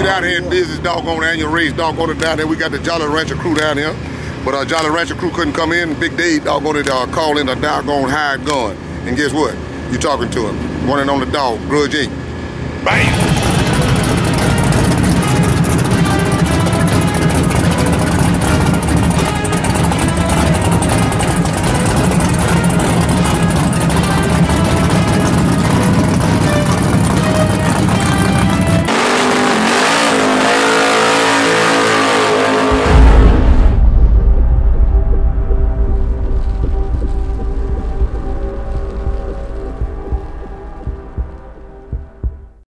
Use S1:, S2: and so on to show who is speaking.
S1: get out here and dog doggone annual race, doggone it down there. We got the Jolly Rancher crew down here. But our Jolly Rancher crew couldn't come in. Big Dave doggone it uh, call in a doggone hired gun. And guess what? You talking to him. One and only dog, Grudge 8.
S2: Bam!